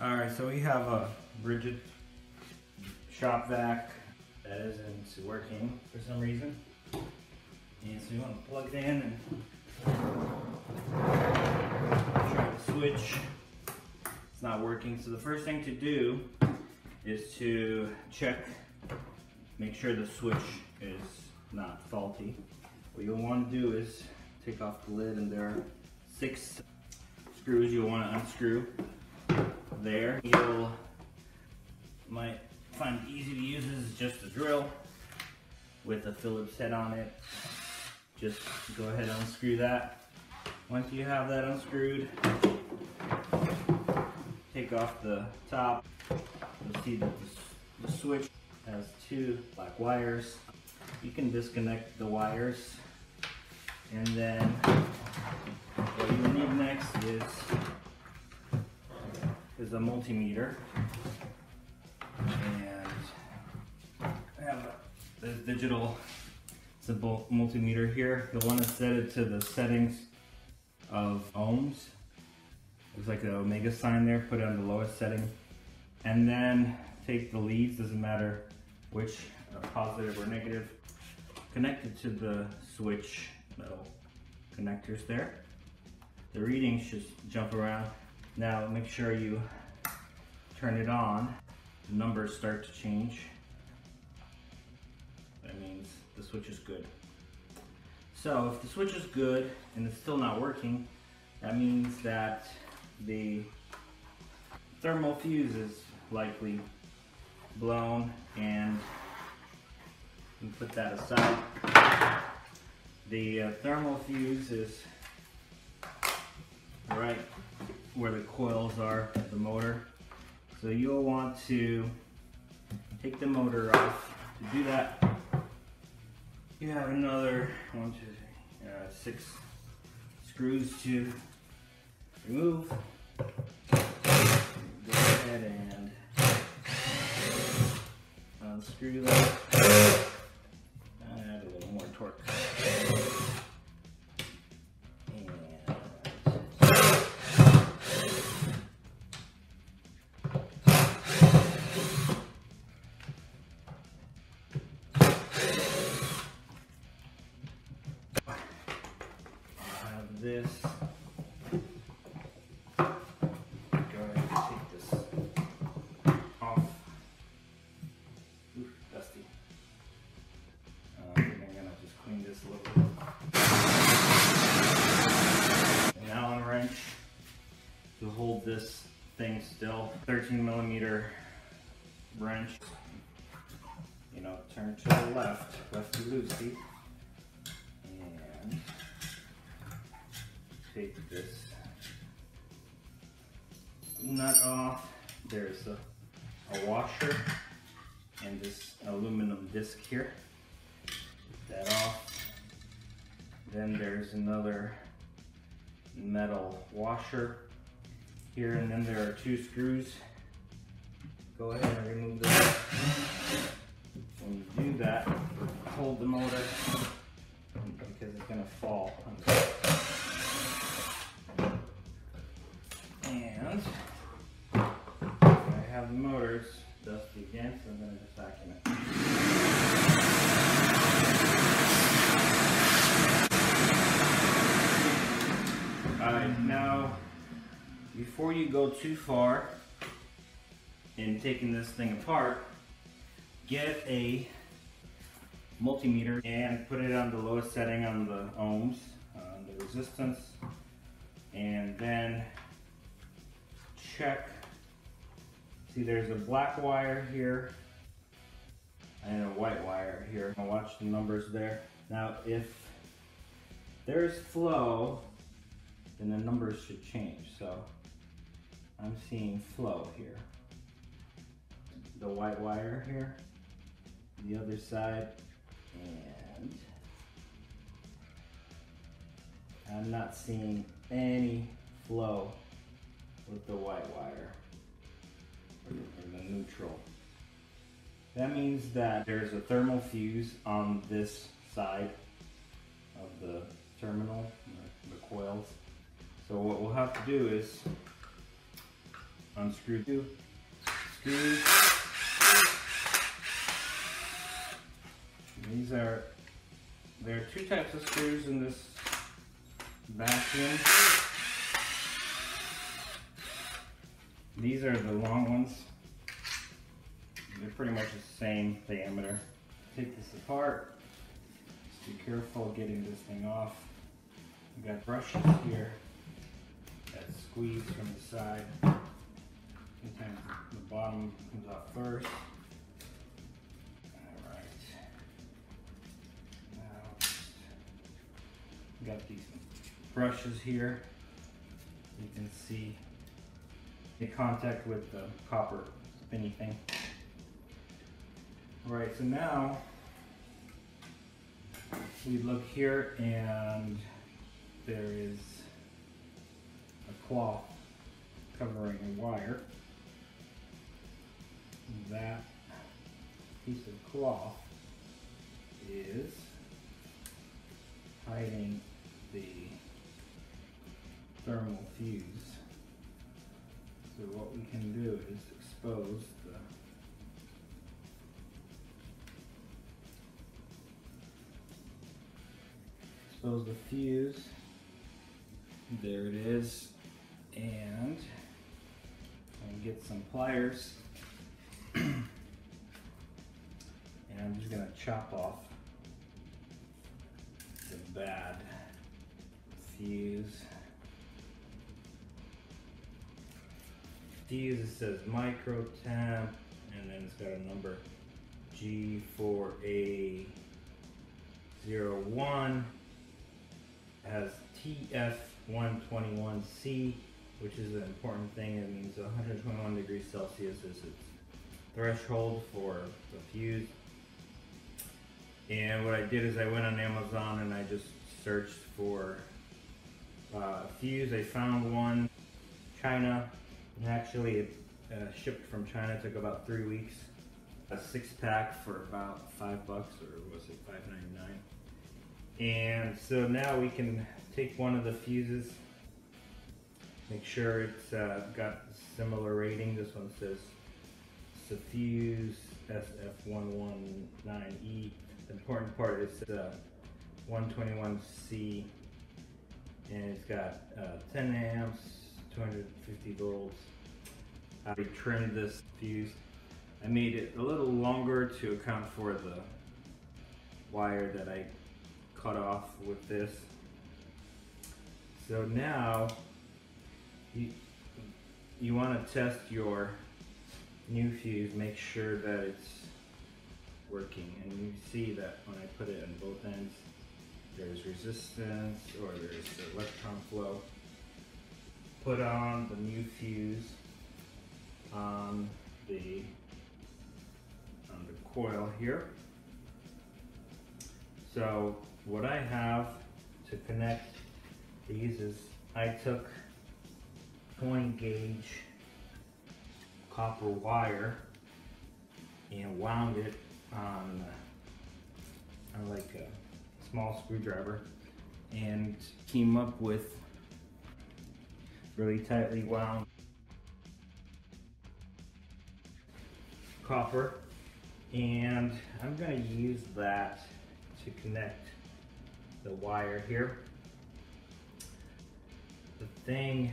All right, so we have a Ridgid shop vac that isn't working for some reason. And so you want to plug it in and try to switch. It's not working. So the first thing to do is to check, make sure the switch is not faulty. What you'll want to do is take off the lid and there are six screws you'll want to unscrew there. You'll might find easy to use is just a drill with a Phillips head on it. Just go ahead and unscrew that. Once you have that unscrewed, take off the top. You'll see that the, the switch has two black wires. You can disconnect the wires and then what you need next is is a multimeter and I have a, this digital simple multimeter here. You'll want to set it to the settings of ohms. Looks like the omega sign there, put it on the lowest setting. And then take the leads, doesn't matter which, uh, positive or negative, connect it to the switch metal connectors there. The readings should jump around. Now make sure you turn it on. The numbers start to change. That means the switch is good. So if the switch is good and it's still not working, that means that the thermal fuse is likely blown and put that aside. The uh, thermal fuse is right where the coils are, the motor. So you'll want to take the motor off. To do that, you have another one, two, three, uh, six screws to remove. Go ahead and unscrew that. To hold this thing still. 13 millimeter wrench. You know, turn to the left, lefty loosey. And take this nut off. There's a, a washer and this aluminum disc here. That off. Then there's another metal washer here and then there are two screws. Go ahead and remove this. When you do that, hold the motor because it's gonna fall. And I have the motors dusty again, so I'm gonna just vacuum it. Alright, now before you go too far in taking this thing apart, get a multimeter and put it on the lowest setting on the ohms, on the resistance, and then check. See, there's a black wire here and a white wire here. I'll watch the numbers there. Now, if there's flow, then the numbers should change. So I'm seeing flow here. The white wire here, the other side, and I'm not seeing any flow with the white wire in the neutral. That means that there's a thermal fuse on this side of the terminal, the, the coils. So what we'll have to do is unscrew two screws. These are, there are two types of screws in this vacuum. These are the long ones. They're pretty much the same diameter. Take this apart. Just be careful getting this thing off. We got brushes here that squeeze from the side. The bottom comes off first. Alright. Now, got these brushes here. You can see the contact with the copper spinny thing. Alright, so now we look here and there is a cloth covering a wire. That piece of cloth is hiding the thermal fuse. So what we can do is expose the expose the fuse. There it is. And and get some pliers. I'm just gonna chop off the bad fuse. Fuse it says micro temp and then it's got a number G4A01 has TF121C which is an important thing. It means 121 degrees Celsius is its threshold for the fuse. And what I did is I went on Amazon and I just searched for uh, fuse. I found one, China, and actually it uh, shipped from China. It took about three weeks. A six pack for about five bucks, or was it five ninety nine? And so now we can take one of the fuses Make sure it's uh, got similar rating. This one says Sefuse SF119E. The important part is uh, 121C and it's got uh, 10 amps, 250 volts. I trimmed this fuse. I made it a little longer to account for the wire that I cut off with this. So now you, you want to test your new fuse, make sure that it's working. And you see that when I put it on both ends, there's resistance or there's electron flow. Put on the new fuse on the on the coil here. So what I have to connect these is I took 20 gauge copper wire and wound it on, uh, on like a small screwdriver and came up with really tightly wound copper and I'm going to use that to connect the wire here. The thing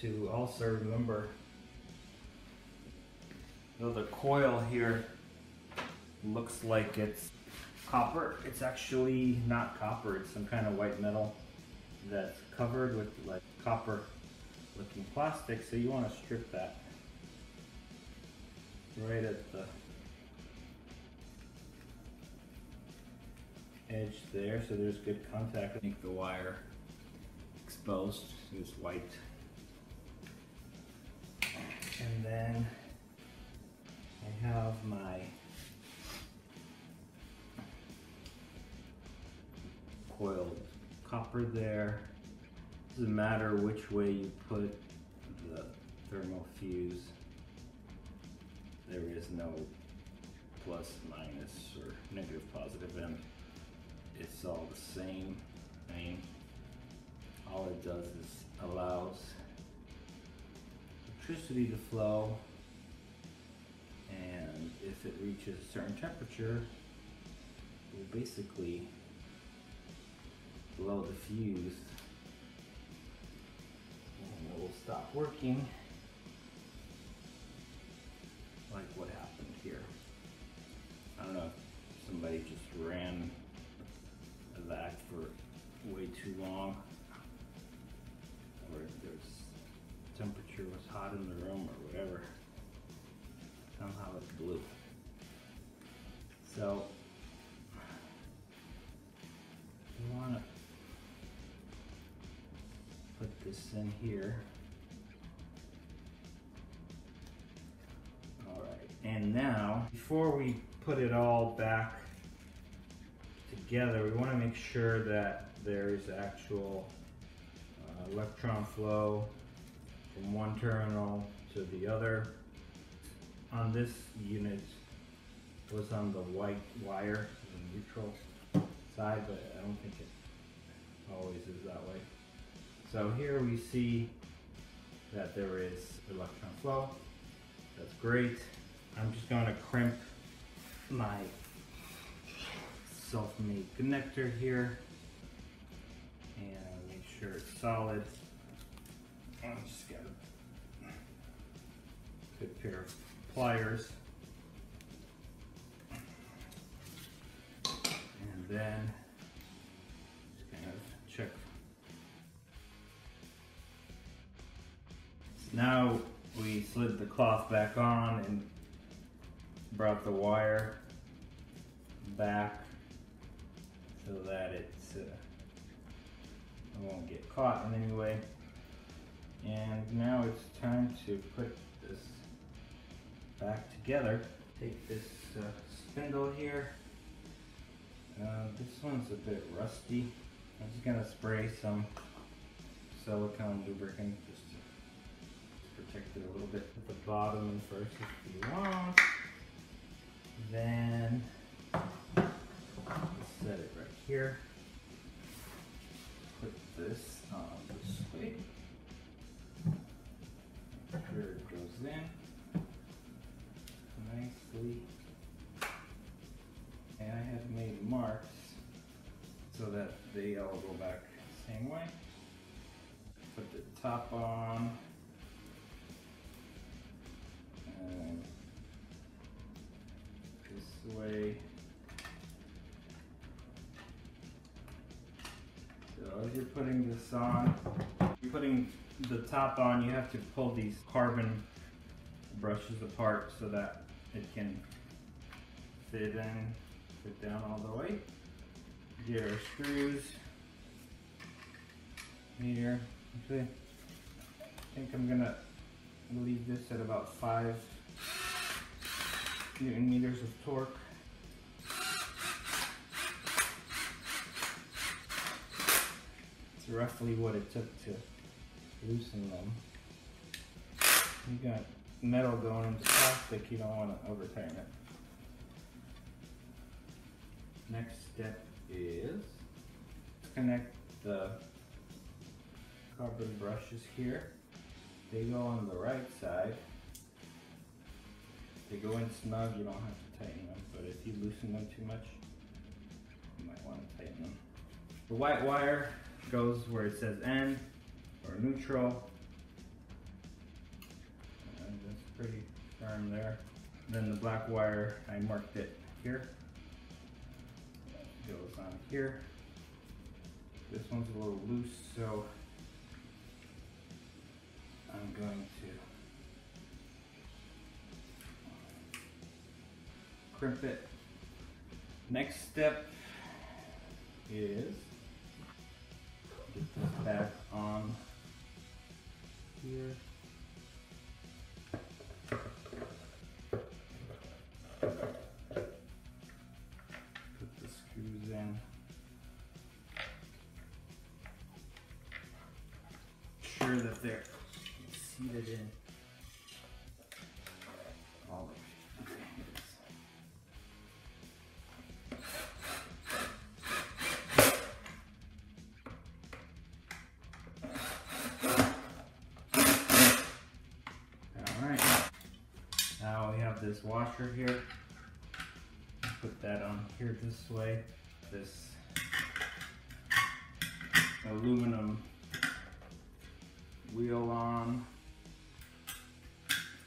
to also remember though the coil here looks like it's copper. It's actually not copper. It's some kind of white metal that's covered with like copper looking plastic. So you want to strip that right at the edge there. So there's good contact. Think the wire exposed is white. And then I have my coiled copper there. Doesn't matter which way you put the thermal fuse. There is no plus, minus, or negative, positive end. It's all the same thing. All it does is allows electricity to flow. And if it reaches a certain temperature, it will basically the fuse and it will stop working like what happened here. I don't know if somebody just ran that for way too long or if there's temperature was hot in the room or whatever. Somehow it blew. So put this in here. All right, and now before we put it all back together, we want to make sure that there's actual uh, electron flow from one terminal to the other. On this unit was on the white wire, the neutral side, but I don't think it always is that way. So here we see that there is electron flow. That's great. I'm just going to crimp my self-made connector here and make sure it's solid. I'm just got a good pair of pliers. And then Now we slid the cloth back on and brought the wire back so that it's uh, it won't get caught in any way. And now it's time to put this back together. Take this uh, spindle here. Uh, this one's a bit rusty. I'm just gonna spray some silicone lubricant a little bit at the bottom first if you want. Then set it right here. Put this on this way. Here it goes in nicely. And I have made marks so that they all go back the same way. Put the top on. Putting this on, you're putting the top on, you have to pull these carbon brushes apart so that it can fit in, fit down all the way. Get our screws here. Actually, I think I'm gonna leave this at about five newton meters of torque. It's roughly what it took to loosen them. You got metal going into plastic, you don't want to over tighten it. Next step is connect the carbon brushes here. They go on the right side. They go in snug, you don't have to tighten them, but if you loosen them too much, you might want to tighten them. The white wire goes where it says N or neutral. And that's pretty firm there. Then the black wire, I marked it here. Goes on here. This one's a little loose, so I'm going to crimp it. Next step is get this back on here. This washer here. Put that on here this way. This aluminum wheel on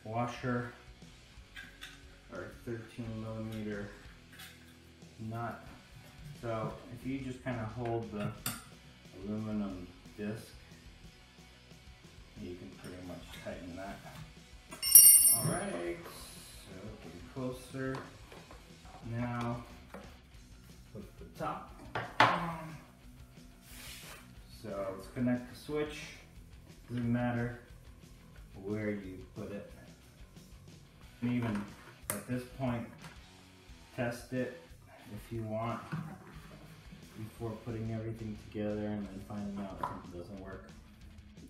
washer or 13 millimeter nut. So if you just kind of hold the aluminum disc, connect the switch. Doesn't matter where you put it. And even at this point, test it if you want before putting everything together and then finding out if something doesn't work.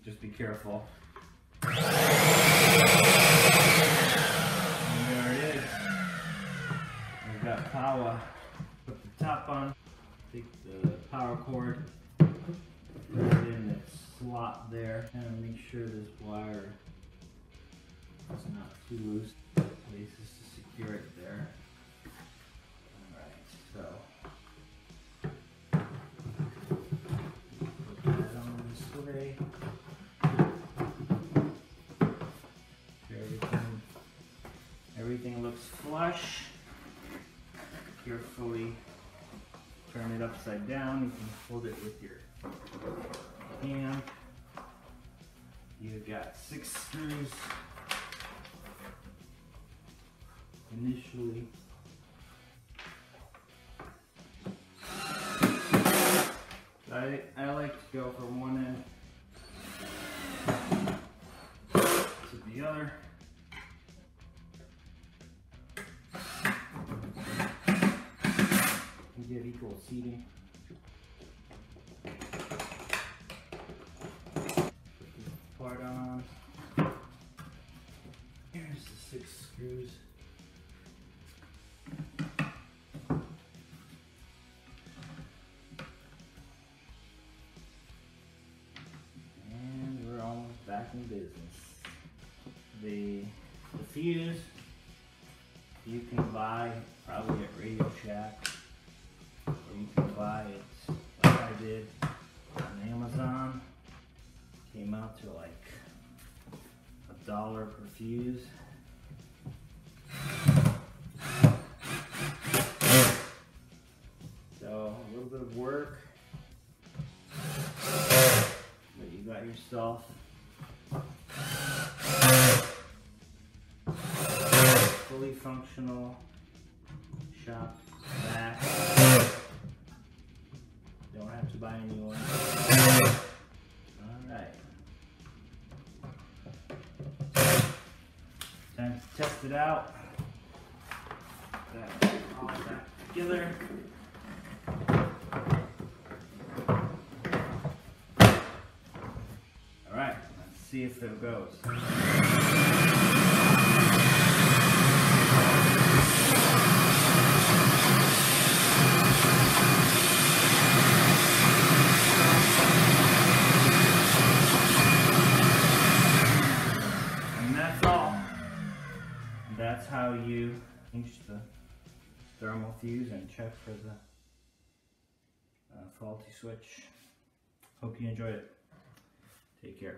Just be careful. And there it is. We've got power. Put the top on, take the power cord, put it in that slot there, and make sure this wire is not too loose. Places to secure it there. Alright, so put that on this way. Everything, everything looks flush. Carefully turn it upside down. You can hold it with your hand. You've got six screws initially. I, I like to go from one end to the other. You get equal seating. Part. Here's the six screws. And we're almost back in business. The, the fuse you can buy probably at Radio Shack, or you can buy it like I did on Amazon. Came out to like dollar per fuse. So a little bit of work, but you got yourself. Fully functional it out. It all back together. Alright, let's see if it goes. And that's all. That's how you change the thermal fuse and check for the uh, faulty switch. Hope you enjoyed it. Take care.